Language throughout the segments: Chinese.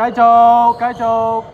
Cái trục, cái trục.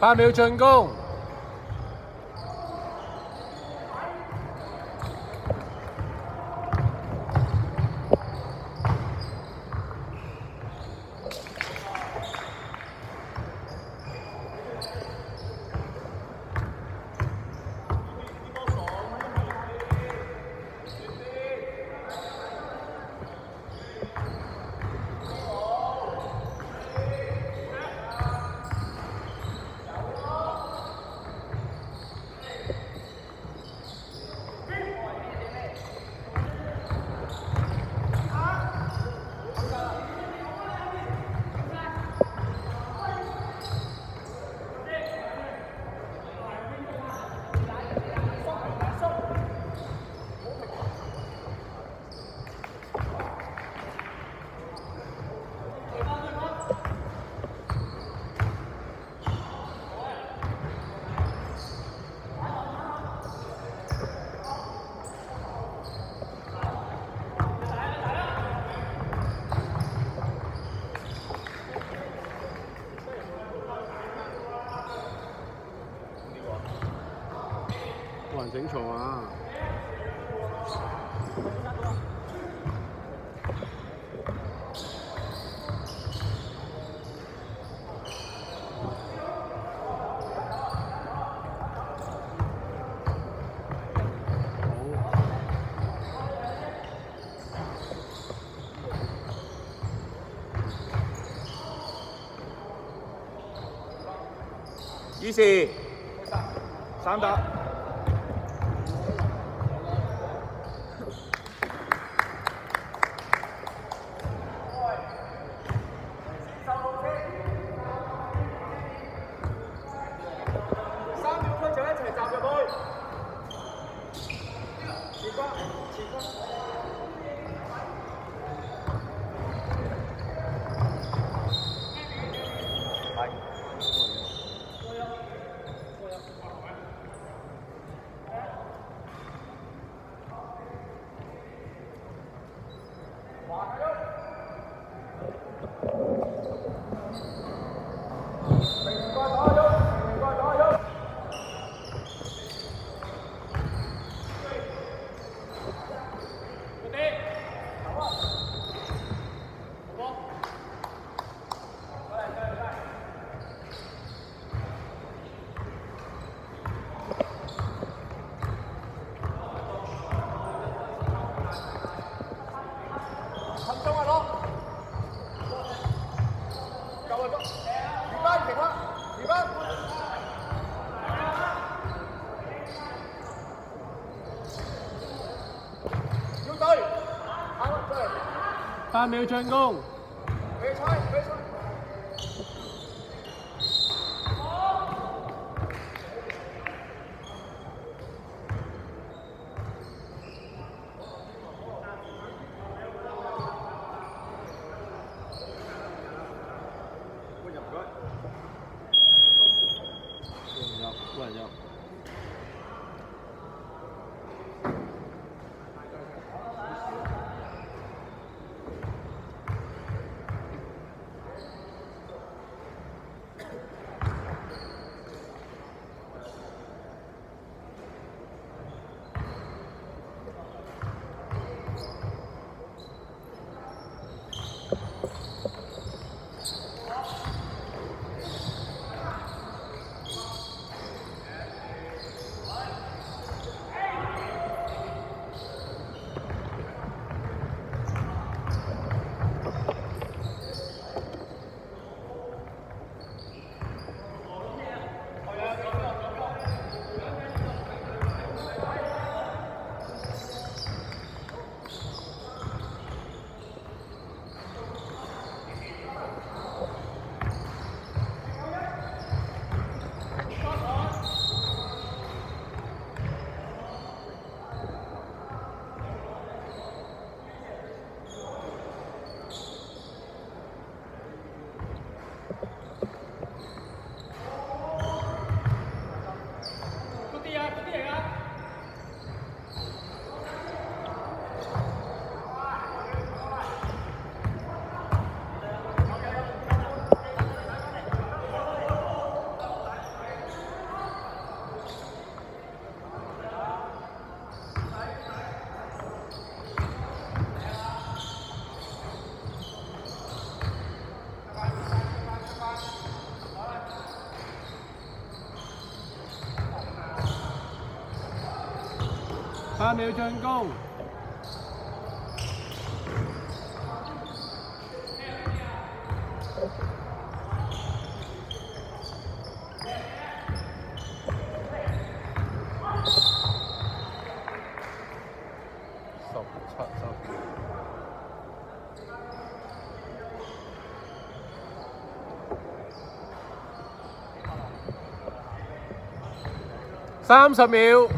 八秒进攻。人整錯啊！於是三打。Bye. 八秒進攻。八秒進攻。三十秒。